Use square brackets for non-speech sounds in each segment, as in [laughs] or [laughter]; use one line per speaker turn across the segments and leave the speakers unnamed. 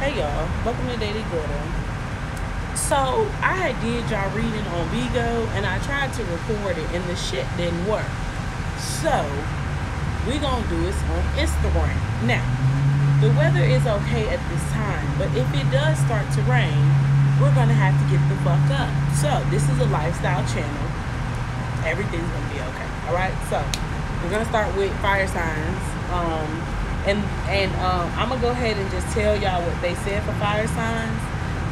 Hey y'all, welcome to Daily Glitter. So I did y'all reading on Bigo and I tried to record it and the shit didn't work. So we gonna do this on Instagram. Now, the weather is okay at this time, but if it does start to rain, we're gonna have to get the fuck up. So this is a lifestyle channel. Everything's gonna be okay. Alright, so we're gonna start with fire signs. Um and and um, I'm gonna go ahead and just tell y'all what they said for fire signs.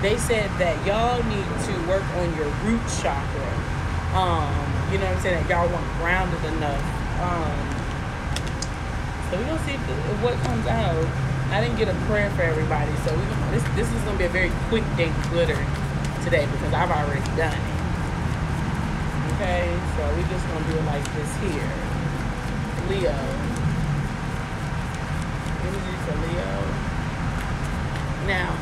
They said that y'all need to work on your root chakra. Um, you know what I'm saying? That y'all weren't grounded enough. Um, so we're gonna see what comes out. I didn't get a prayer for everybody, so we this this is gonna be a very quick day glitter today because I've already done it. Okay, so we just gonna do it like this here. Leo energy Leo. Now,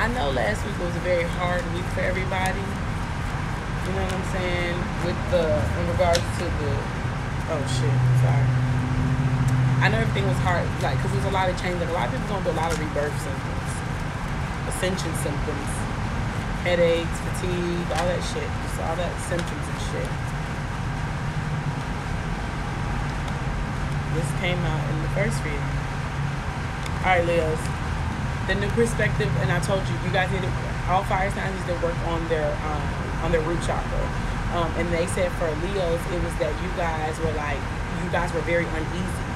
I know last week was a very hard week for everybody. You know what I'm saying? With the, in regards to the, oh shit, sorry. I know everything was hard, like, because there's a lot of change. Like, a lot of people going through a lot of rebirth symptoms, ascension symptoms, headaches, fatigue, all that shit. Just all that symptoms and shit. This came out in the first reading. All right, Leos. The new perspective, and I told you, you guys need to, all fire signs need to work on their um, on their root chakra. Um, and they said for Leos, it was that you guys were like, you guys were very uneasy.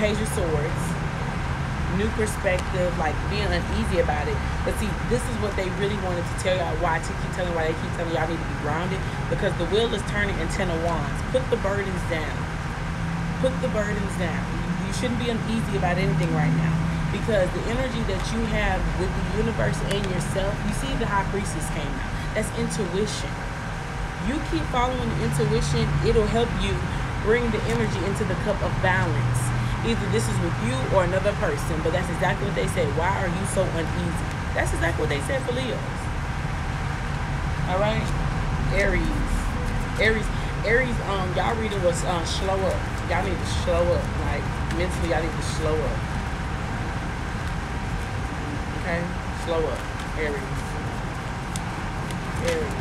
Page of Swords, new perspective, like being uneasy about it. But see, this is what they really wanted to tell y'all. Why to keep telling why they keep telling y'all need to be grounded because the wheel is turning in Ten of Wands. Put the burdens down. Put the burdens down. You shouldn't be uneasy about anything right now because the energy that you have with the universe and yourself, you see the high priestess came out. That's intuition. You keep following the intuition, it'll help you bring the energy into the cup of balance. Either this is with you or another person, but that's exactly what they said. Why are you so uneasy? That's exactly what they said for Leos. All right, Aries, Aries, Aries. Um, y'all reading was uh, slow up. Y'all need to slow up. Like mentally, y'all need to slow up. Okay? Slow up. Aries. Aries.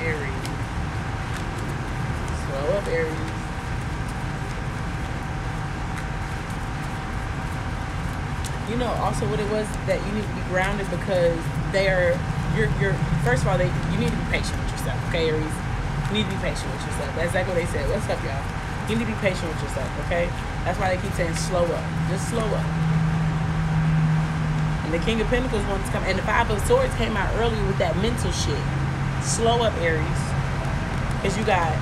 Aries. Slow up, Aries. you know also what it was that you need to be grounded because they're you're you're first of all they you need to be patient with yourself okay aries? You need to be patient with yourself. That's exactly what they said. What's up y'all? You need to be patient with yourself okay? That's why they keep saying slow up. Just slow up. And the king of pentacles wants to come. And the five of swords came out earlier with that mental shit. Slow up aries. Because you got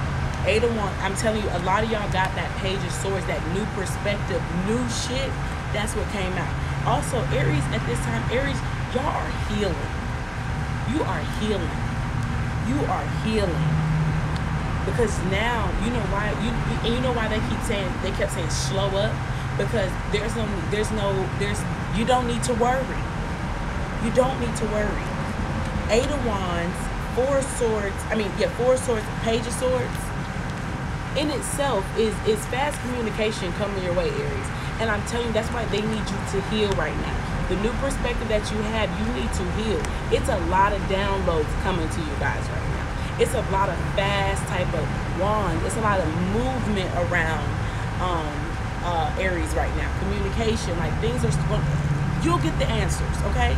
eight of one i'm telling you a lot of y'all got that page of swords that new perspective new shit. That's what came out also, Aries at this time, Aries, y'all are healing. You are healing. You are healing. Because now you know why you you know why they keep saying they kept saying slow up because there's no there's no there's you don't need to worry. You don't need to worry. Eight of Wands, Four of Swords. I mean, yeah, Four of Swords, Page of Swords. In itself is is fast communication coming your way, Aries. And I'm telling you, that's why they need you to heal right now. The new perspective that you have, you need to heal. It's a lot of downloads coming to you guys right now. It's a lot of fast type of wand. It's a lot of movement around um, uh, Aries right now. Communication, like things are, you'll get the answers, okay?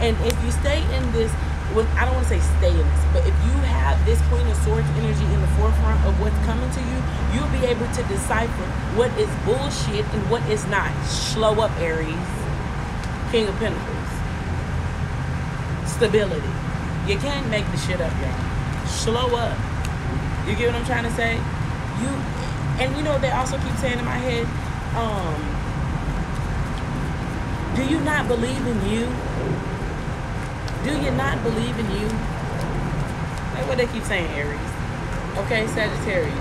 And if you stay in this, I don't want to say stay in this, but if you have this Queen of Swords energy in the forefront of what's coming to you, you'll be able to decipher what is bullshit and what is not. Slow up, Aries. King of Pentacles. Stability. You can't make the shit up, y'all. Slow up. You get what I'm trying to say? You and you know they also keep saying in my head, um, do you not believe in you? Do you not believe in you? Like what they keep saying, Aries. Okay, Sagittarius.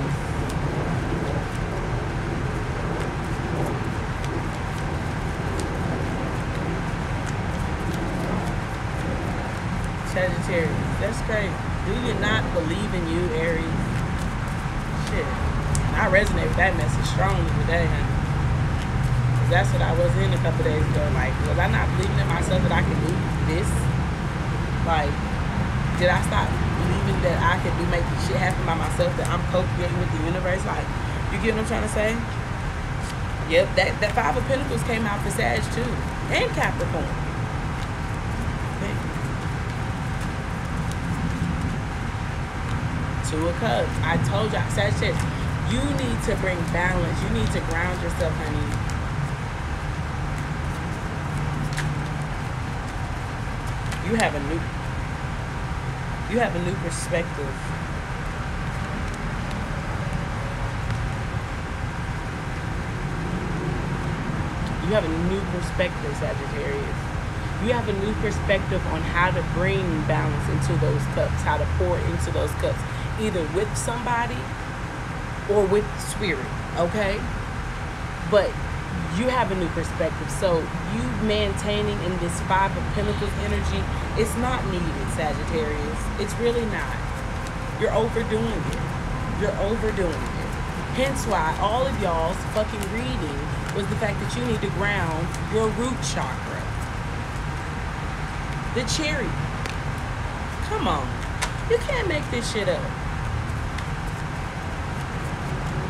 Sagittarius. That's crazy. Do you not believe in you, Aries? Shit. I resonate with that message strongly today, honey that's what I was in a couple days ago. Like, was I not believing in myself that I can do this? Like, did I stop believing that I could do making shit happen by myself? That I'm co-creating with the universe? Like, you get what I'm trying to say? Yep, that, that Five of Pentacles came out for Sag too. And Capricorn. Two of Cups. I told y'all, Sagittarius, you need to bring balance. You need to ground yourself, honey. You have a new you have a new perspective. You have a new perspective, Sagittarius. You have a new perspective on how to bring balance into those cups, how to pour into those cups, either with somebody or with spirit, okay? But you have a new perspective. So you maintaining in this five of pentacles energy, it's not needed, Sagittarius. It's really not. You're overdoing it. You're overdoing it. Hence why all of y'all's fucking reading was the fact that you need to ground your root chakra. The chariot. Come on. You can't make this shit up.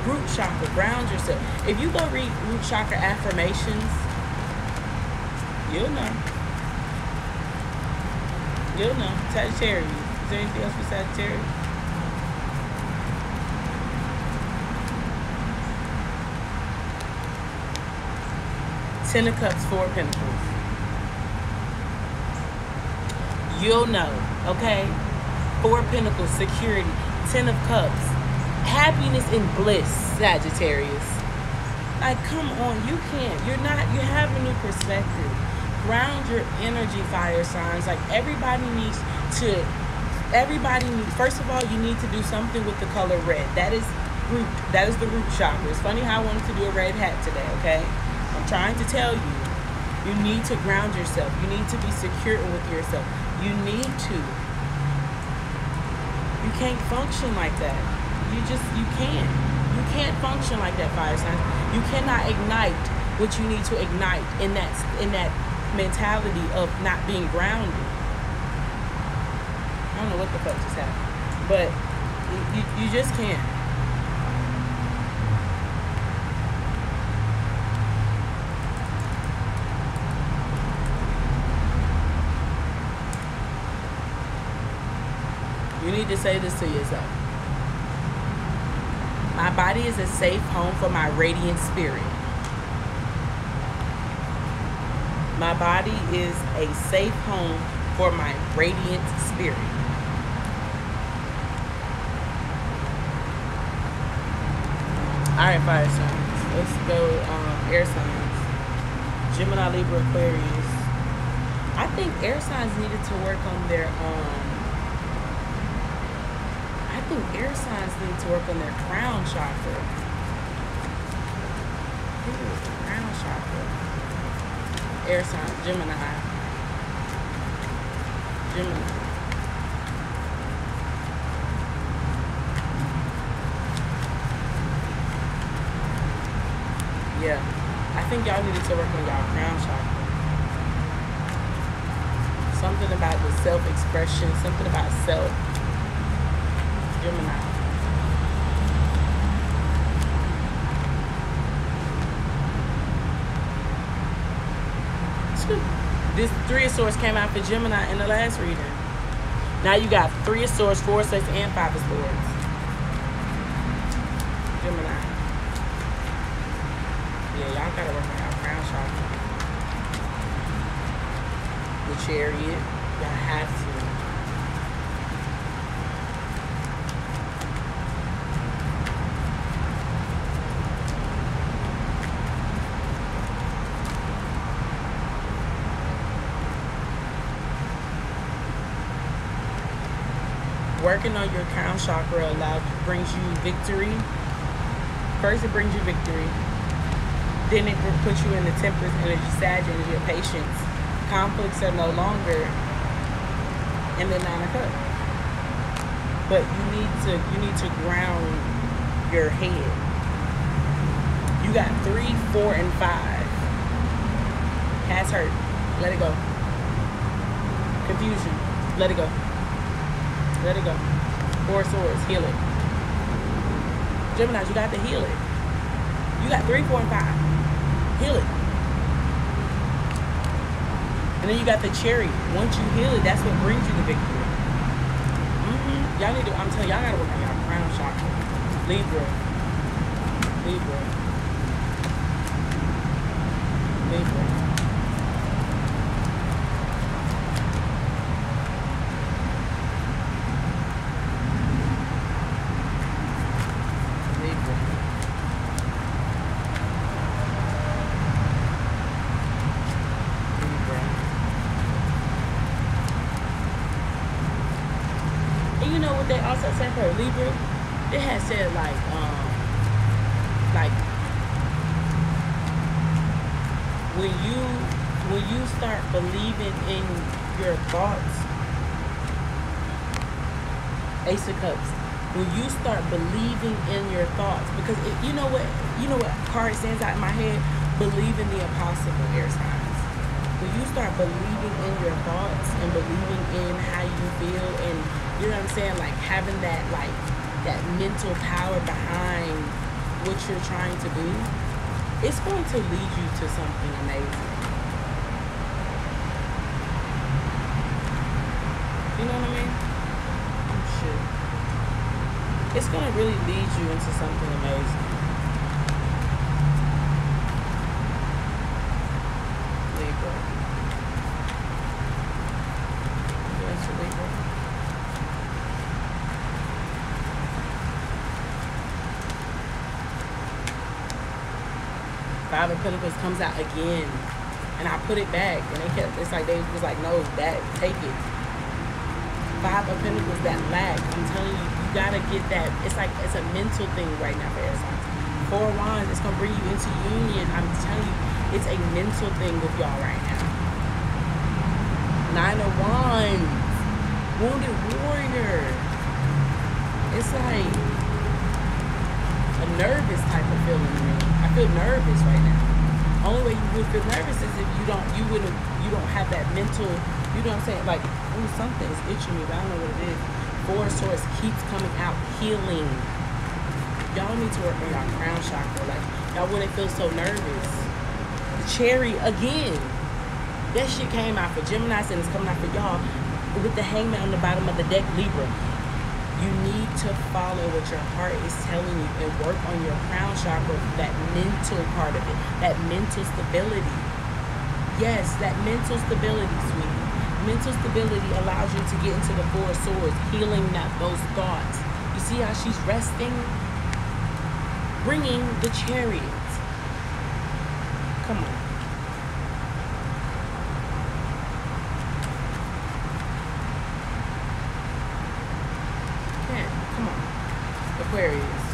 Root chakra, ground yourself. If you go read root chakra affirmations, you'll know. You'll know. Sagittarius. Is there anything else for Sagittarius? Ten of Cups, Four of Pentacles. You'll know, okay? Four of Pentacles, security. Ten of Cups, happiness and bliss, Sagittarius. Like, come on, you can't. You're not, you have a new perspective. Ground your energy, fire signs. Like, everybody needs to, everybody needs, first of all, you need to do something with the color red. That is root, that is the root chakra. It's funny how I wanted to do a red hat today, okay? I'm trying to tell you, you need to ground yourself. You need to be secure with yourself. You need to. You can't function like that. You just, you can't. You can't function like that, fire signs. You cannot ignite what you need to ignite in that in that mentality of not being grounded. I don't know what the fuck just happened, but you, you just can't. You need to say this to yourself. My body is a safe home for my radiant spirit. My body is a safe home for my radiant spirit. All right, fire signs. Let's go um, air signs. Gemini, Libra, Aquarius. I think air signs needed to work on their um, I think air signs need to work on their crown chakra. The crown chakra. Air sign, Gemini. Gemini. Yeah. I think y'all needed to work on y'all crown chakra. Something about the self-expression, something about self. Gemini. Two. This three of swords came out for Gemini in the last reading. Now you got three of swords, four of swords, and five of swords. Gemini. Yeah, y'all gotta work on y'all crown chakra. The chariot. Y'all have to. Working on your crown chakra allows brings you victory. First, it brings you victory. Then it will put you in the temperance energy, sag energy patience. Conflicts are no longer and then nine of cups. But you need to you need to ground your head. You got three, four, and five. Has hurt. Let it go. Confusion. Let it go. Let it go. Four swords. Heal it. Gemini, you got to heal it. You got three, four, and five. Heal it. And then you got the chariot. Once you heal it, that's what brings you the victory. Mm-hmm. Y'all need to, I'm telling y'all gotta work on y'all crown chakra. Libra. Libra. Libra. Libra. And you know what they also said for Libra? They had said like, um, like when you when you start believing in your thoughts, Ace of Cups. When you start believing in your thoughts, because it, you know what, you know what card stands out in my head. Believe in the impossible, air signs. When you start believing in your thoughts and believing in how you feel, and you know what I'm saying, like having that like that mental power behind what you're trying to do, it's going to lead you to something amazing. You know what I mean? Oh, shit. It's gonna really lead you into something amazing. Libra. Yes, Libra. Five of Pentacles comes out again. And I put it back. And they kept, it's like they was like, no, that, take it. Five of Pentacles, that lack. I'm telling you, you gotta get that. It's like, it's a mental thing right now for air. Four Wands, it's gonna bring you into union. I'm telling you, it's a mental thing with y'all right now. Nine of Wands, Wounded Warrior. It's like a nervous type of feeling. I feel nervous right now. Only way you would feel nervous is if you don't, you wouldn't, you don't have that mental. You know what I'm saying? Like, ooh, something is itching me, but I don't know what it is. Four Swords keeps coming out, healing. Y'all need to work on y'all crown chakra. Like, y'all wouldn't feel so nervous. The chariot again. That shit came out for Gemini and it's coming out for y'all with the hangman on the bottom of the deck, Libra. You need to follow what your heart is telling you and work on your crown chakra, that mental part of it, that mental stability. Yes, that mental stability, sweetie. Mental stability allows you to get into the four swords, healing that those thoughts. You see how she's resting? Bringing the chariot. Come on. Yeah, come on. Aquarius.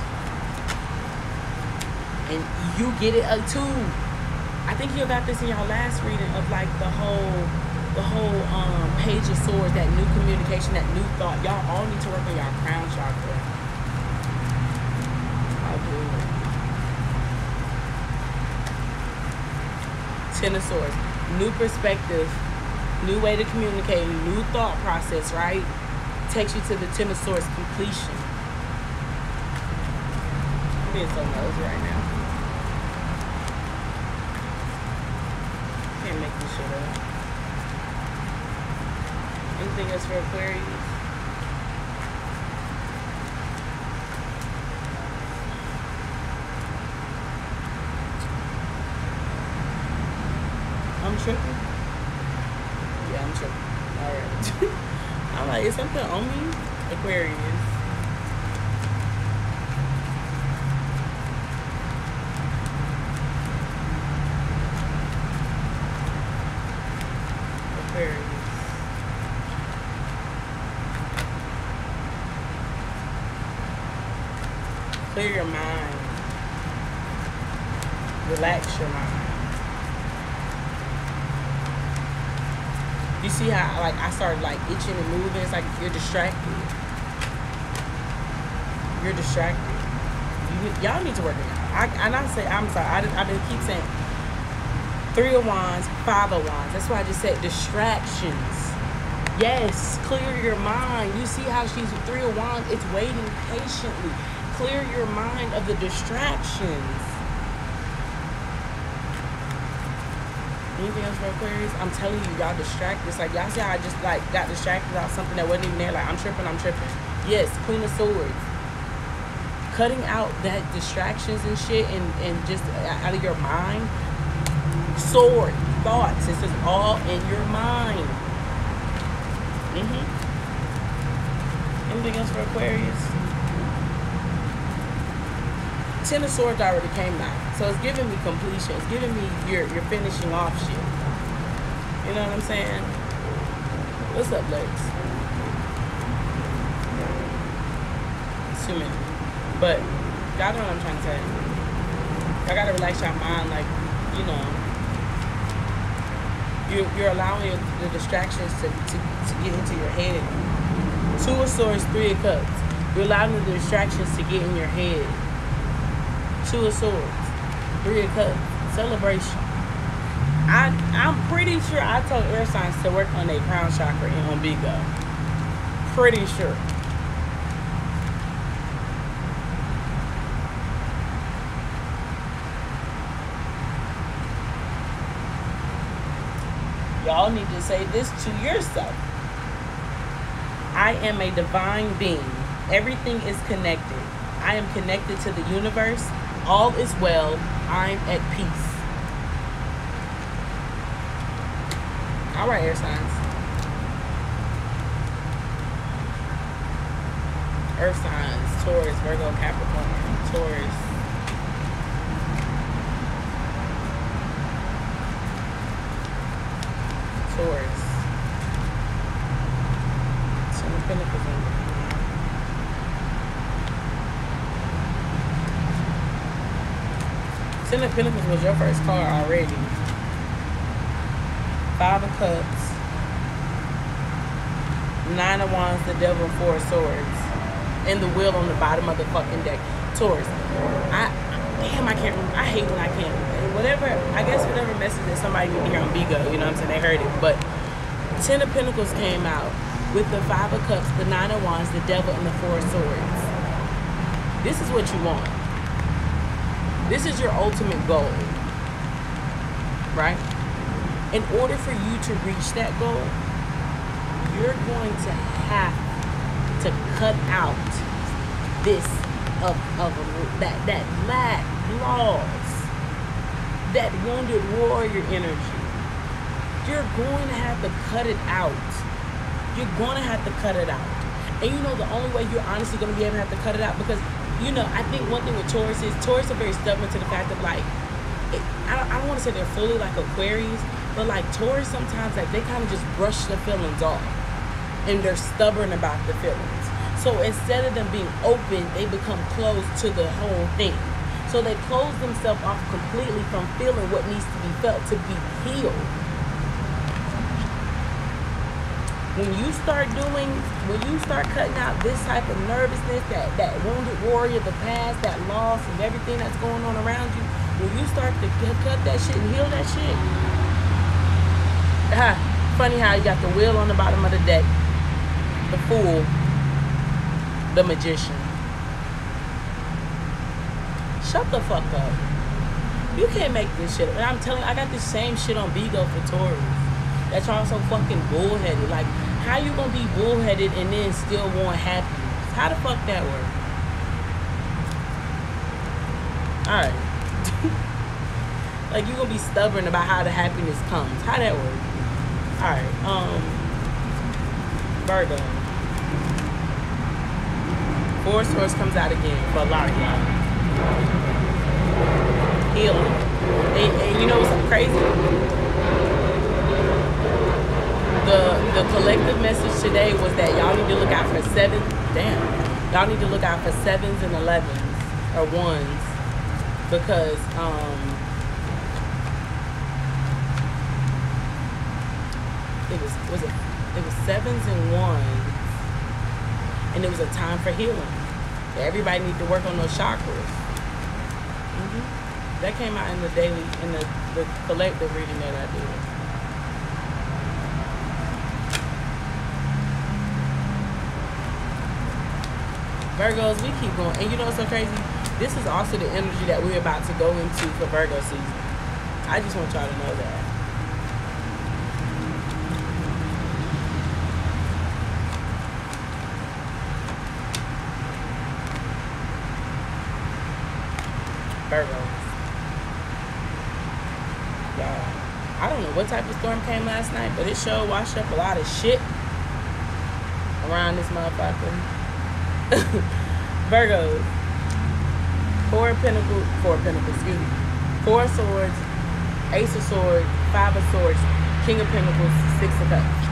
And you get it uh, too. I think you got this in your last reading of like the whole the whole um page of swords, that new communication, that new thought. Y'all all need to work on y'all crown chakra. I'll do it. Ten of Swords. New perspective, new way to communicate, new thought process, right? Takes you to the Ten of Swords completion. I'm being so nosy right now. Can't make this shit up. Anything else for Aquarius? I'm tripping. Yeah, I'm tripping. Alright. [laughs] I'm like, is something on me? Aquarius. Aquarius. Clear your mind. Relax your mind. You see how like I started like itching and moving. It's like you're distracted. You're distracted. You, y'all need to work it out. I, and I say I'm sorry. I, I didn't keep saying three of wands, five of wands. That's why I just said distractions. Yes, clear your mind. You see how she's three of wands. It's waiting patiently. Clear your mind of the distractions. Anything else for Aquarius? I'm telling you, y'all distracted. It's like y'all see how I just like got distracted about something that wasn't even there. Like I'm tripping, I'm tripping. Yes, Queen of Swords. Cutting out that distractions and shit and, and just out of your mind. Sword, thoughts. This is all in your mind. Mm-hmm. Anything else for Aquarius? Ten of Swords already came out. So it's giving me completion. It's giving me your your finishing off shit. You know what I'm saying? What's up, Lex? It's too many. But y'all know what I'm trying to say. I gotta relax your mind, like, you know. You, you're allowing the distractions to, to, to get into your head. Two of Swords, Three of Cups. You're allowing the distractions to get in your head. Two of Swords. Three of. Celebration. I, I'm pretty sure I told air signs to work on their crown chakra in on Bigo. Pretty sure. Y'all need to say this to yourself. I am a divine being. Everything is connected. I am connected to the universe. All is well. I'm at peace. All right, air signs. Earth signs, Taurus, Virgo, Capricorn, Taurus. Taurus. Ten of Pentacles in Ten of Pentacles was your first card already. Five of Cups. Nine of Wands, the Devil, Four of Swords. And the Wheel on the bottom of the fucking deck. Taurus. I, damn, I can't remember. I hate when I can't. Whatever, I guess whatever message that somebody to hear on Bigo, you know what I'm saying? They heard it. But Ten of Pentacles came out with the Five of Cups, the Nine of Wands, the Devil, and the Four of Swords. This is what you want. This is your ultimate goal. Right? In order for you to reach that goal, you're going to have to cut out this of, of that that lack, loss, that wounded warrior energy. You're going to have to cut it out. You're going to have to cut it out. And you know the only way you're honestly going to be able to have to cut it out because you know I think one thing with Taurus is Taurus are very stubborn to the fact of like it, I don't, I don't want to say they're fully like Aquarius, but like Taurus sometimes like they kind of just brush the feelings off, and they're stubborn about the feelings. So instead of them being open, they become closed to the whole thing. So they close themselves off completely from feeling what needs to be felt to be healed. When you start doing, when you start cutting out this type of nervousness, that, that wounded warrior, the past, that loss, and everything that's going on around you, when you start to cut that shit and heal that shit, ah, funny how you got the wheel on the bottom of the deck, the fool, the magician. Shut the fuck up. You can't make this shit. And I'm telling you, I got the same shit on Bigo for Taurus. That y'all so fucking bullheaded. Like, how you gonna be bullheaded and then still want happiness? How the fuck that work? Alright. [laughs] like you gonna be stubborn about how the happiness comes. How that work? Alright, um Virgo. Four Swords comes out again for a lot of y'all. Healing. And, and you know what's crazy? The the collective message today was that y'all need to look out for seven. Damn, y'all need to look out for sevens and elevens or ones because um it was was it it was sevens and ones, and it was a time for healing. Everybody need to work on those chakras. hmm That came out in the daily in the the collective reading that I did. Virgos, we keep going. And you know what's so crazy? This is also the energy that we're about to go into for Virgo season. I just want y'all to know that. Virgos. Y'all, I don't know what type of storm came last night, but it sure washed up a lot of shit around this motherfucker. [laughs] Virgos. Four of Pentacles, Four Pentacles, excuse me. Four Swords, Ace of Swords, Five of Swords, King of Pentacles, Six of Cups.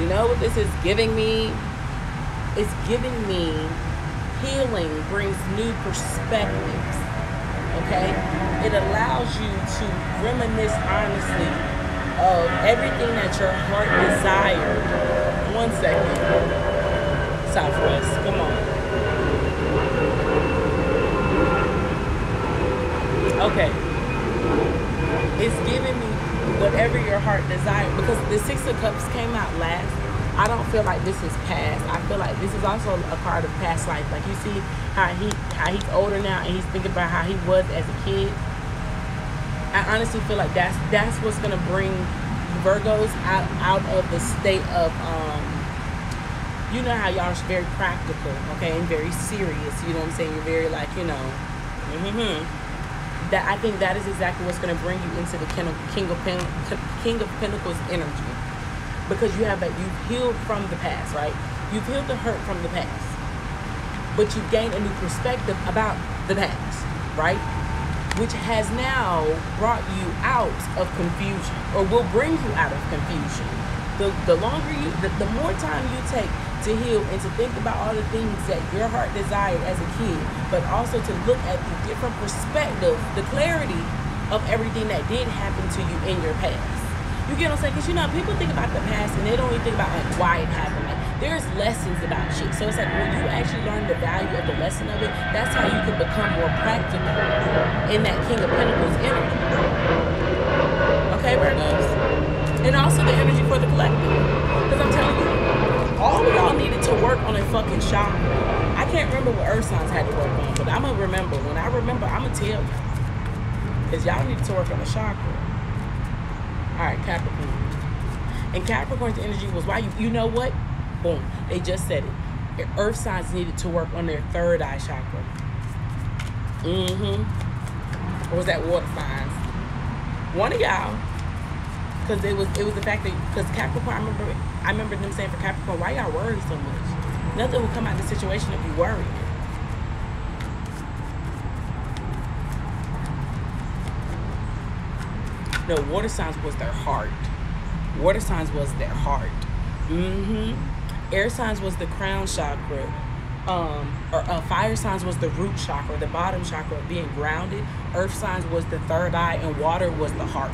You know what this is giving me? It's giving me healing brings new perspectives. Okay? It allows you to reminisce honestly of everything that your heart desired. One second. Southwest, come on. Okay. It's giving me whatever your heart desires because the Six of Cups came out last. I don't feel like this is past. I feel like this is also a part of past life. Like you see how he how he's older now and he's thinking about how he was as a kid. I honestly feel like that's that's what's gonna bring Virgos out out of the state of um you know how y'all are very practical, okay, and very serious. You know what I'm saying? You're very like, you know, mm-hmm. That I think that is exactly what's going to bring you into the King of, King of, King of Pentacles energy, because you have that you've healed from the past, right? You've healed the hurt from the past, but you've gained a new perspective about the past, right? Which has now brought you out of confusion, or will bring you out of confusion. The the longer you, the, the more time you take to heal and to think about all the things that your heart desired as a kid, but also to look at the different perspective, the clarity of everything that did happen to you in your past. You get what I'm saying? Because you know, people think about the past and they don't even think about like why it happened. Like there's lessons about shit. So it's like when you actually learn the value of the lesson of it, that's how you can become more practical in that King of Pentacles energy. Okay, Virgos? And also the energy for the collective. Because I'm telling you, all of y'all needed to work on a fucking chakra. I can't remember what earth signs had to work on, but I'm gonna remember. When I remember, I'm gonna tell you. Because y'all needed to work on the chakra. Alright, Capricorn. And Capricorn's energy was why you you know what? Boom. They just said it. Earth signs needed to work on their third eye chakra. Mm-hmm. Or was that water signs? One of y'all because it was it was the fact that because Capricorn, I remember I remember them saying for Capricorn, why y'all worry so much? Nothing will come out of the situation if you worry. No, water signs was their heart. Water signs was their heart. Mm-hmm. Air signs was the crown chakra. Um, or uh, fire signs was the root chakra, the bottom chakra, being grounded. Earth signs was the third eye, and water was the heart.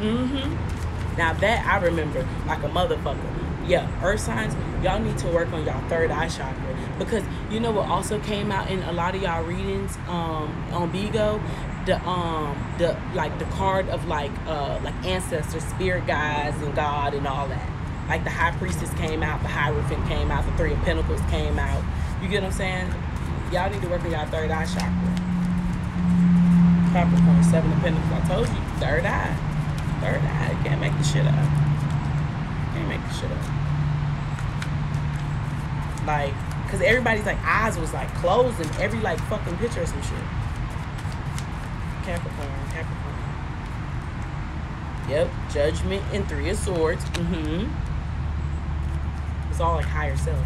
Mm-hmm. Now that I remember like a motherfucker. Yeah, earth signs, y'all need to work on y'all third eye chakra. Because you know what also came out in a lot of y'all readings um on Bigo? The um the like the card of like uh like ancestors, spirit guides and God and all that. Like the high priestess came out, the Hierophant came out, the three of pentacles came out. You get what I'm saying? Y'all need to work on y'all third eye chakra. Capricorn, seven of pentacles. I told you, third eye. Third eye. You can't make the shit up. Can't make the shit up. Like, cause everybody's like eyes was like closed in every like fucking picture or some shit. Capricorn, Capricorn. Yep, Judgment and Three of Swords. Mm-hmm. It's all like higher self.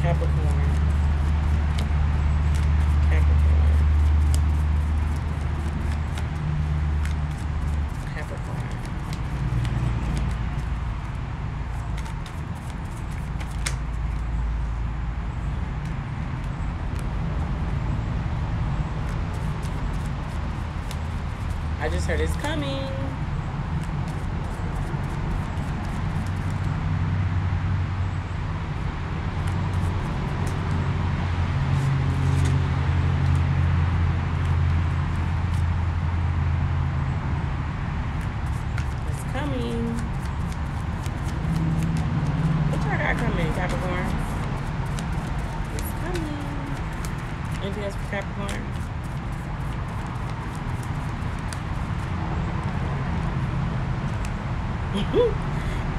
Capricorn. Capricorn. Capricorn. I just heard it's coming.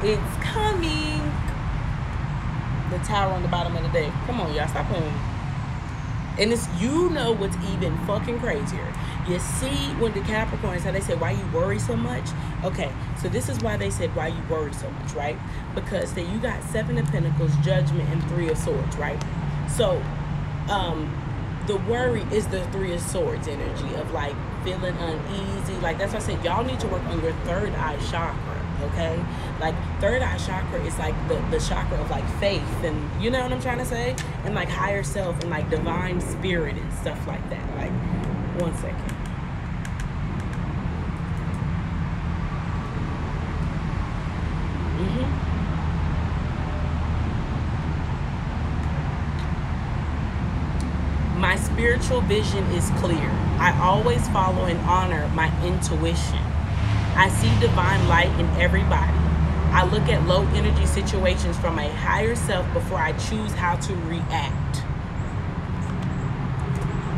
it's coming. The tower on the bottom of the deck. Come on, y'all. Stop playing. And it's you know what's even fucking crazier. You see when the Capricorns how they say why you worry so much? Okay, so this is why they said why you worry so much, right? Because that you got seven of pentacles, judgment, and three of swords, right? So um the worry is the three of swords energy of like feeling uneasy. Like that's why I said y'all need to work on your third eye chakra okay like third eye chakra is like the, the chakra of like faith and you know what i'm trying to say and like higher self and like divine spirit and stuff like that like one second mm-hmm. My spiritual vision is clear. I always follow and honor my intuition. I see divine light in everybody. I look at low energy situations from a higher self before I choose how to react.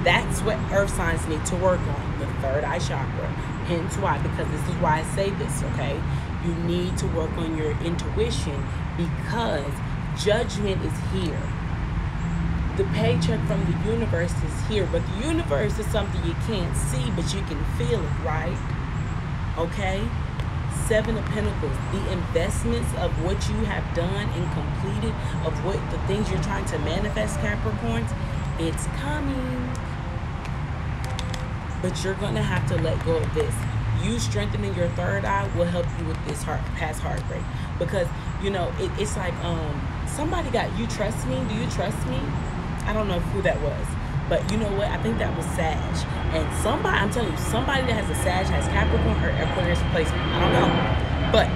That's what earth signs need to work on, the third eye chakra. Hence why, because this is why I say this, okay? You need to work on your intuition because judgment is here. The paycheck from the universe is here, but the universe is something you can't see, but you can feel it, right? okay seven of pentacles. The investments of what you have done and completed of what the things you're trying to manifest capricorns it's coming. But you're gonna have to let go of this. You strengthening your third eye will help you with this heart past heartbreak. Because you know it, it's like um somebody got you trust me? Do you trust me? I don't know who that was but you know what? I think that was Sag. And somebody, I'm telling you, somebody that has a Sag has Capricorn or Aquarius placement. I don't know. But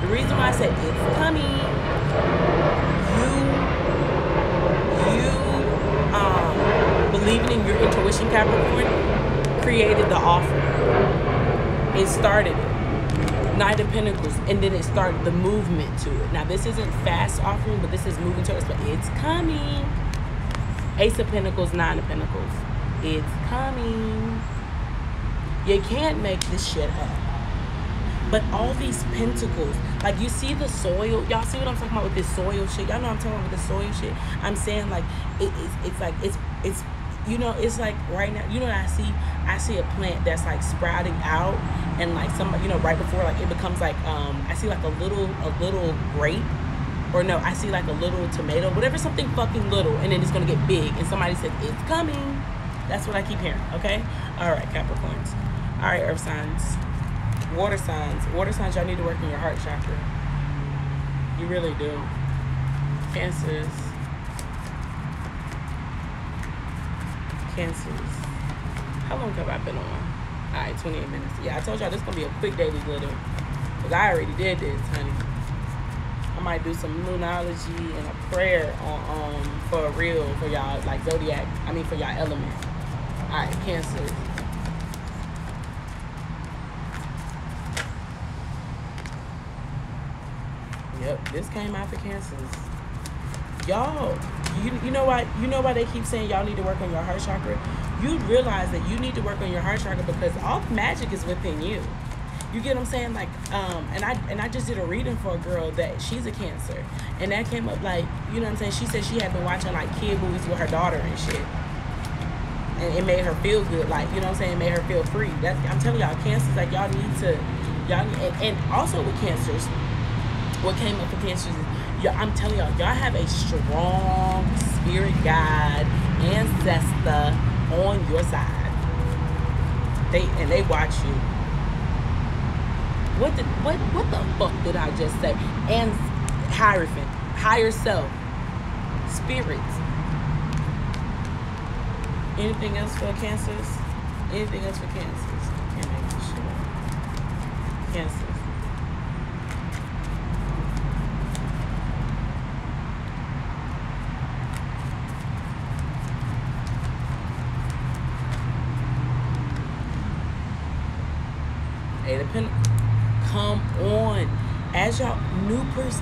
the reason why I said it's coming, you, you, um, believing in your intuition, Capricorn, created the offer. It started it. Knight of Pentacles, and then it started the movement to it. Now, this isn't fast offering, but this is moving towards, but it's coming. Ace of Pentacles, Nine of Pentacles. It's coming. You can't make this shit up. But all these pentacles, like you see the soil, y'all see what I'm talking about with this soil shit? Y'all know I'm talking about with the soil shit. I'm saying like it, it's it's like it's it's you know it's like right now you know what I see I see a plant that's like sprouting out and like some you know right before like it becomes like um I see like a little a little grape or no, I see like a little tomato, whatever, something fucking little, and then it's gonna get big. And somebody said, it's coming. That's what I keep hearing, okay? All right, Capricorns. All right, Earth signs. Water signs. Water signs, y'all need to work on your heart chakra. You really do. Cancers. Cancers. How long have I been on? All right, 28 minutes. Yeah, I told y'all this to be a quick daily glitter. Because I already did this, honey. I might do some moonology and a prayer on um for real for y'all like zodiac. I mean for y'all element. All right, Cancer. Yep, this came out for cancers. Y'all, you you know why you know why they keep saying y'all need to work on your heart chakra? You realize that you need to work on your heart chakra because all magic is within you. You get what I'm saying? Like, um, and I and I just did a reading for a girl that she's a cancer, and that came up like, you know what I'm saying? She said she had been watching like kid movies with her daughter and shit, and it made her feel good. Like, you know what I'm saying? It made her feel free. That I'm telling y'all, cancers like y'all need to, y'all and, and also with cancers, what came up for cancers is, y'all, I'm telling y'all, y'all have a strong spirit guide, ancestor on your side. They and they watch you what did what what the fuck did I just say? And hierophant, higher self, spirits. Anything else for cancers? Anything else for cancers? Can't make this shit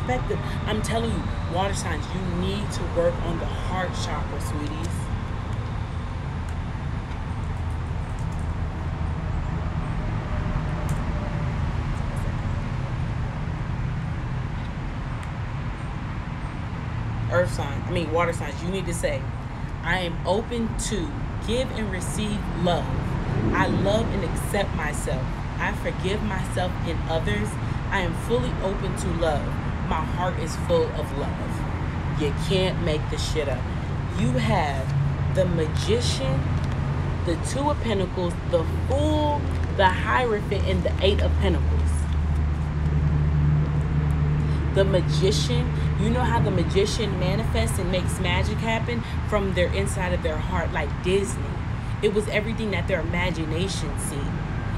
perspective. I'm telling you, water signs, you need to work on the heart chakra, sweeties. Earth signs, I mean water signs, you need to say, I am open to give and receive love. I love and accept myself. I forgive myself and others. I am fully open to love. My heart is full of love. You can't make this shit up. You have the magician, the two of pentacles, the fool, the hierophant, and the eight of pentacles. The magician, you know how the magician manifests and makes magic happen from their inside of their heart, like Disney. It was everything that their imagination seen.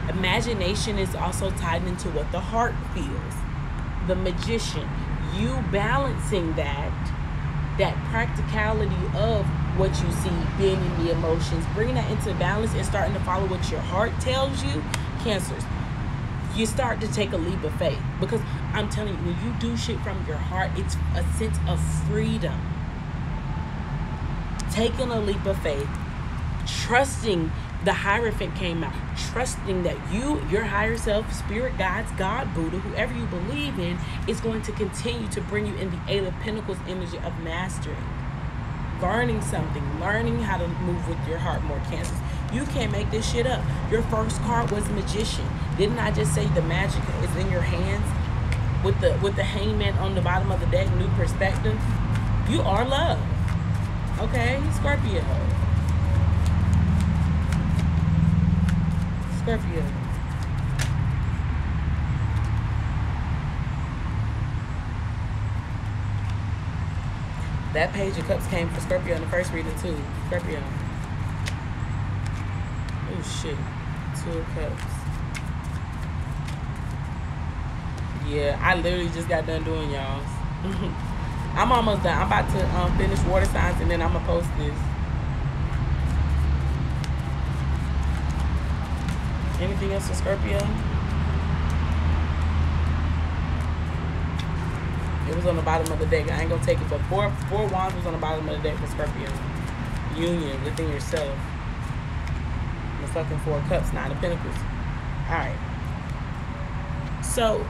Imagination is also tied into what the heart feels. The magician, you balancing that, that practicality of what you see, being in the emotions, bringing that into balance and starting to follow what your heart tells you, cancers, you start to take a leap of faith. Because I'm telling you, when you do shit from your heart, it's a sense of freedom. Taking a leap of faith, trusting the Hierophant came out, trusting that you, your higher self, spirit guides, God, Buddha, whoever you believe in, is going to continue to bring you in the Eight of Pentacles energy of mastering. Learning something, learning how to move with your heart more cancers. You can't make this shit up. Your first card was Magician. Didn't I just say the magic is in your hands? With the with the hangman on the bottom of the deck, new perspective. You are love. Okay, Scorpio. Scorpio. That page of cups came for Scorpio in the first reading too. Scorpio. Oh shit. Two cups. Yeah, I literally just got done doing y'all. [laughs] I'm almost done. I'm about to um, finish water signs and then I'm gonna post this. Anything else for Scorpio? It was on the bottom of the deck. I ain't gonna take it, but four four wands was on the bottom of the deck for Scorpio. Union within yourself. The fucking four cups, nine of pentacles. Alright. So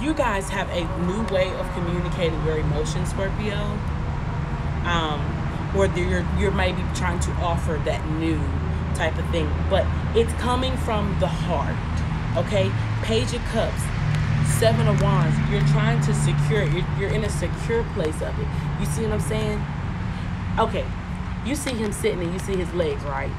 you guys have a new way of communicating your emotions, Scorpio. Um, or you're you're maybe trying to offer that new type of thing, but it's coming from the heart. Okay, Page of Cups, Seven of Wands. You're trying to secure it. You're, you're in a secure place of it. You see what I'm saying? Okay, you see him sitting and you see his legs, right?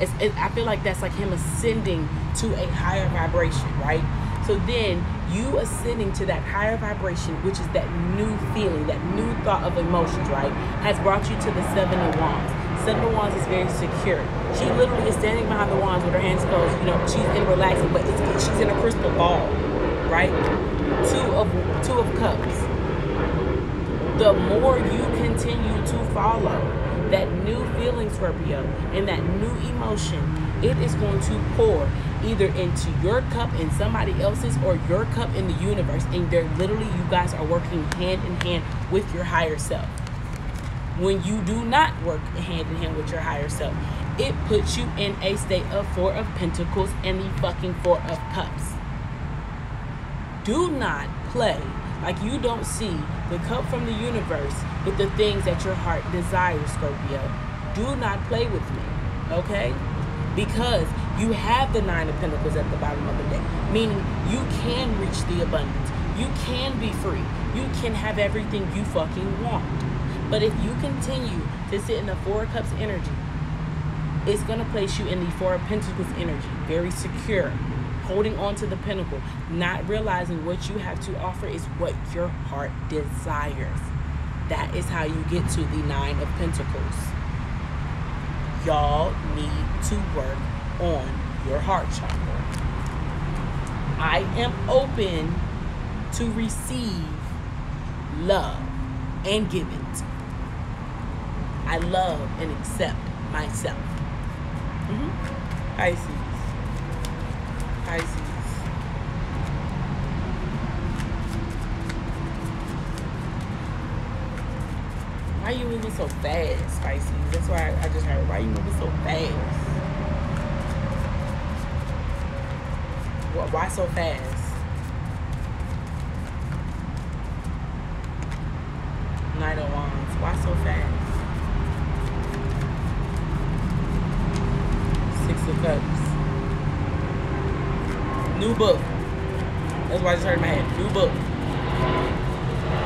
It's, it, I feel like that's like him ascending to a higher vibration, right? So then you ascending to that higher vibration, which is that new feeling, that new thought of emotions, right, has brought you to the Seven of Wands. Seven of Wands is very secure. She literally is standing behind the wands with her hands closed. You know, she's in relaxing, but she's in a crystal ball, right? Two of two of cups. The more you continue to follow that new feeling, Scorpio, and that new emotion, it is going to pour either into your cup and somebody else's or your cup in the universe. And they're literally, you guys are working hand in hand with your higher self when you do not work hand in hand with your higher self. It puts you in a state of Four of Pentacles and the fucking Four of Cups. Do not play like you don't see the cup from the universe with the things that your heart desires, Scorpio. Do not play with me, okay? Because you have the Nine of Pentacles at the bottom of the deck, meaning you can reach the abundance. You can be free. You can have everything you fucking want. But if you continue to sit in the Four of Cups energy, it's going to place you in the Four of Pentacles energy, very secure, holding on to the pentacle, not realizing what you have to offer is what your heart desires. That is how you get to the Nine of Pentacles. Y'all need to work on your heart chakra. I am open to receive love and give it. I love and accept myself. Mm-hmm. Pisces. Pisces. Why are you moving so fast, Pisces? That's why I, I just heard. Why are you moving so fast? Why so fast? so fast? Six of Cups. New book. Why I just in my head. New book.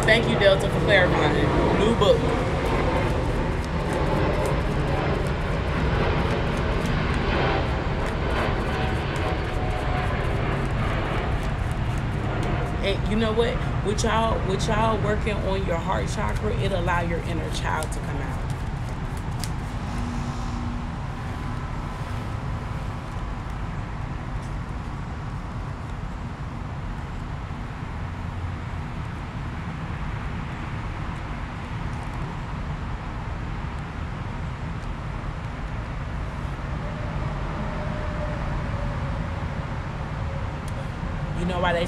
Thank you, Delta, for clarifying. New book. And you know what? With y'all, with y'all working on your heart chakra, it allow your inner child to come out. You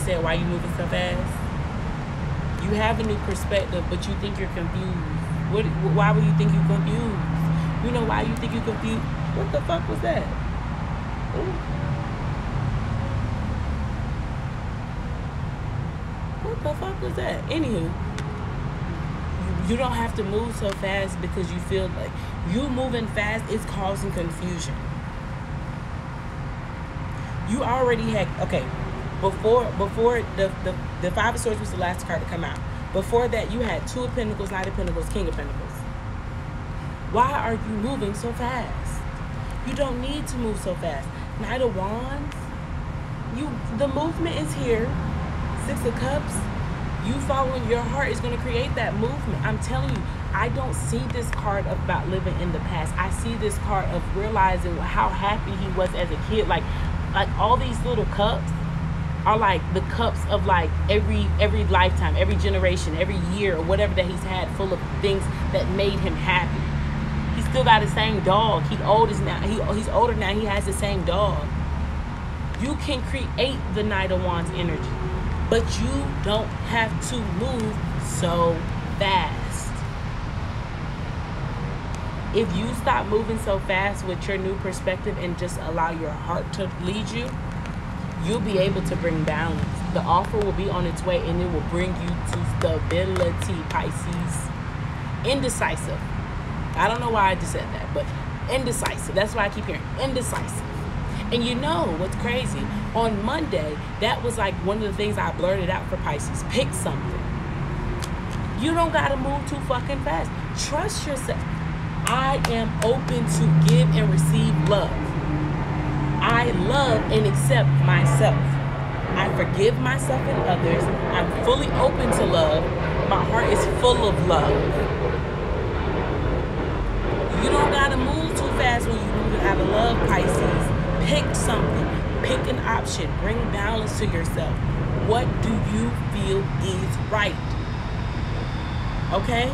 know why you moving so fast? You have a new perspective, but you think you're confused. What? Why would you think you're confused? You know why you think you're confused? What the fuck was that? Ooh. What the fuck was that? Anywho, you don't have to move so fast because you feel like you moving fast is causing confusion. You already had okay before before the, the the five of swords was the last card to come out. Before that you had two of pentacles knight of pentacles king of pentacles. Why are you moving so fast? You don't need to move so fast. Knight of wands you the movement is here. Six of cups you following your heart is going to create that movement. I'm telling you i don't see this card about living in the past. I see this card of realizing how happy he was as a kid. Like like all these little cups are like the cups of like every every lifetime, every generation, every year or whatever that he's had full of things that made him happy. He still got the same dog. He old is now he he's older now, he has the same dog. You can create the Knight of Wands energy, but you don't have to move so fast. If you stop moving so fast with your new perspective and just allow your heart to lead you, you'll be able to bring balance. The offer will be on its way and it will bring you to stability, Pisces. Indecisive. I don't know why I just said that, but indecisive. That's why I keep hearing indecisive. And you know what's crazy? On Monday, that was like one of the things I blurted out for Pisces. Pick something. You don't gotta move too fucking fast. Trust yourself. I am open to give and receive love. I love and accept myself. I forgive myself and others. I'm fully open to love. My heart is full of love. You don't gotta move too fast when you move out of love, Pisces. Pick something. Pick an option. Bring balance to yourself. What do you feel is right? Okay?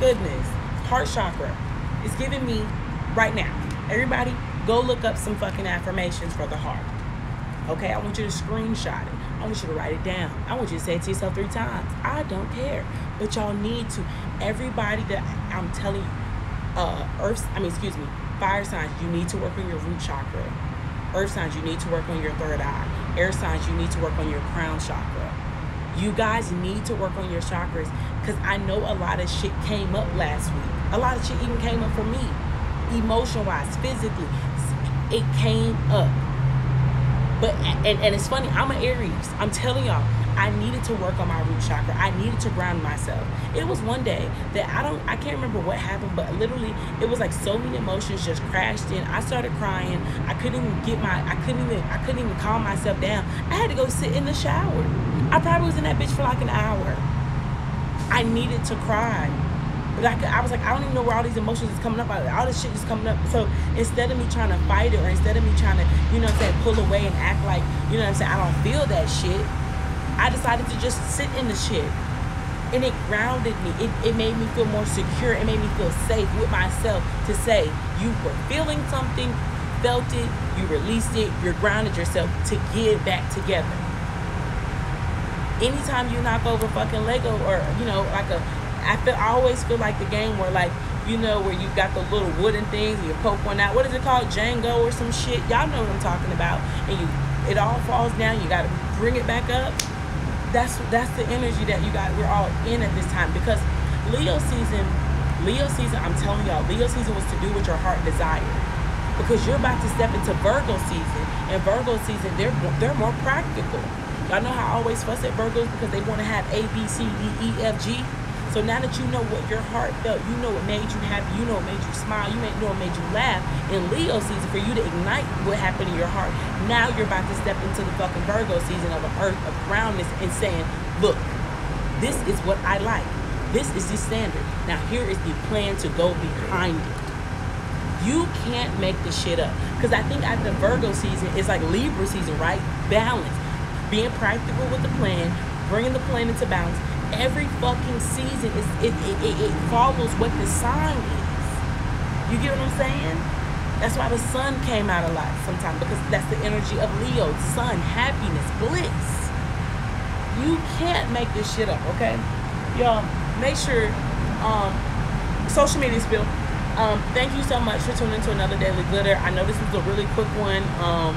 Goodness. Heart chakra. is giving me right now. Everybody, go look up some fucking affirmations for the heart. Okay, I want you to screenshot it. I want you to write it down. I want you to say it to yourself three times. I don't care. But y'all need to. Everybody that I'm telling you, uh, earth, I mean, excuse me, fire signs, you need to work on your root chakra. Earth signs, you need to work on your third eye. Air signs, you need to work on your crown chakra. You guys need to work on your chakras because I know a lot of shit came up last week. A lot of shit even came up for me, emotion wise, physically. It came up. But and, and it's funny, I'm an Aries. I'm telling y'all, I needed to work on my root chakra. I needed to ground myself. It was one day that I don't I can't remember what happened, but literally it was like so many emotions just crashed in. I started crying. I couldn't even get my I couldn't even I couldn't even calm myself down. I had to go sit in the shower. I probably was in that bitch for like an hour. I needed to cry. But I, was like, I don't even know where all these emotions is coming up. All this shit is coming up. So instead of me trying to fight it or instead of me trying to, you know what I'm saying, pull away and act like, you know what I'm saying, I don't feel that shit, I decided to just sit in the shit. And it grounded me. It, it made me feel more secure. It made me feel safe with myself to say, you were feeling something, felt it, you released it, you grounded yourself to get back together. Anytime you knock over fucking Lego or, you know, like a I feel I always feel like the game where like you know where you got the little wooden things and you poke one out. What is it called, Jenga or some shit? Y'all know what I'm talking about. And you, it all falls down. You got to bring it back up. That's that's the energy that you got. We're all in at this time because Leo season, Leo season, I'm telling y'all, Leo season was to do what your heart desired. Because you're about to step into Virgo season. And Virgo season, they're they're more practical. Y'all know how I always fuss at Virgos because they want to have A, B, C, D, E, F, G. So now that you know what your heart felt, you know what made you happy, you know what made you smile, you know what made you laugh. In Leo season, for you to ignite what happened in your heart, now you're about to step into the fucking Virgo season of the earth, of groundness, and saying, look, this is what I like. This is the standard. Now here is the plan to go behind it. You can't make this shit up. Because I think after Virgo season, it's like Libra season, right? Balance. Being practical with the plan, bringing the plan into balance, every fucking season is it, it, it, it follows what the sign is. You get what I'm saying? That's why the sun came out a lot sometimes because that's the energy of Leo. Sun, happiness, bliss. You can't make this shit up, okay? Y'all, make sure um, social media spill. Um, thank you so much for tuning to another Daily Glitter. I know this was a really quick one. Um,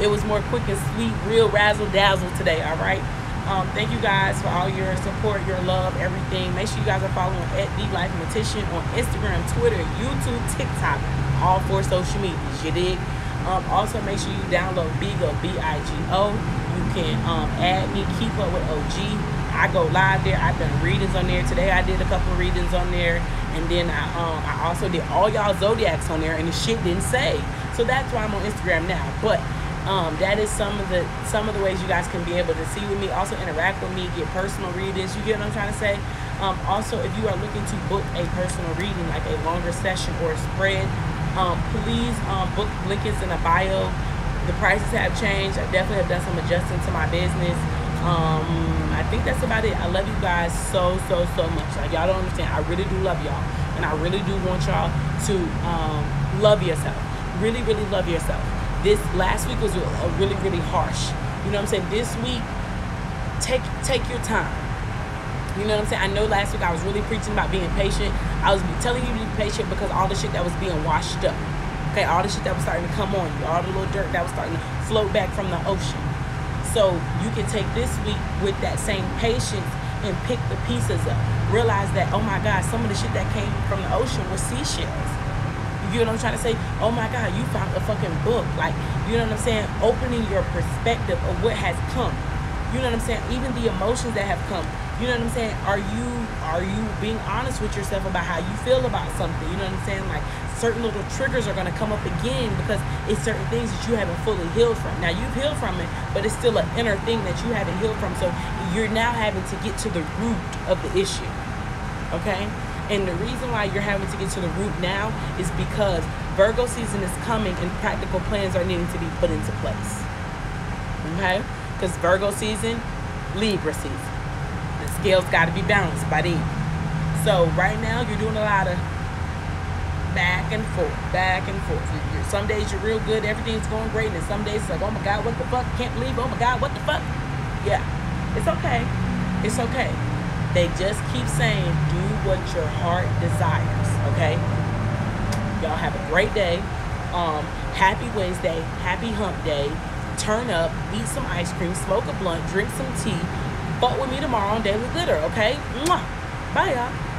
it was more quick and sweet, real razzle dazzle today, all right? Um, thank you guys for all your support, your love, everything. Make sure you guys are following at The Lifematician on Instagram, Twitter, YouTube, TikTok, all four social medias. You dig? Um, also, make sure you download Bigo, B-I-G-O. You can um, add me, keep up with OG. I go live there. I've done readings on there. Today I did a couple readings on there. And then I, um, I also did all y'all zodiacs on there and the shit didn't say. So that's why I'm on Instagram now. But um, that is some of the some of the ways you guys can be able to see with me also interact with me get personal readings you get what i'm trying to say? Um, also if you are looking to book a personal reading like a longer session or a spread um, please um, book link is in a bio. The prices have changed. I definitely have done some adjusting to my business. Um, i think that's about it. I love you guys so so so much. Like y'all don't understand. I really do love y'all. And i really do want y'all to um, love yourself. Really really love yourself this last week was a really really harsh. You know what i'm saying? This week take take your time. You know what i'm saying? I know last week i was really preaching about being patient. I was telling you to be patient because all the shit that was being washed up okay? All the shit that was starting to come on you all the little dirt that was starting to float back from the ocean. So you can take this week with that same patience and pick the pieces up. Realize that oh my god some of the shit that came from the ocean was seashells you know what I'm trying to say? Oh my God, you found a fucking book. Like, you know what I'm saying? Opening your perspective of what has come. You know what I'm saying? Even the emotions that have come. You know what I'm saying? Are you are you being honest with yourself about how you feel about something? You know what I'm saying? Like certain little triggers are gonna come up again because it's certain things that you haven't fully healed from. Now you've healed from it, but it's still an inner thing that you haven't healed from. So you're now having to get to the root of the issue. Okay? And the reason why you're having to get to the root now is because Virgo season is coming and practical plans are needing to be put into place. Okay? Because Virgo season, Libra season. The scales got to be balanced by then. So right now you're doing a lot of back and forth, back and forth. Some days you're real good, everything's going great, and some days it's like, oh my God, what the fuck? Can't believe, oh my God, what the fuck? Yeah, it's okay. It's okay. They just keep saying, what your heart desires, okay? Y'all have a great day. Um, happy Wednesday. Happy hump day. Turn up, eat some ice cream, smoke a blunt, drink some tea. Fuck with me tomorrow on Daily Glitter, okay? Mwah. Bye, y'all.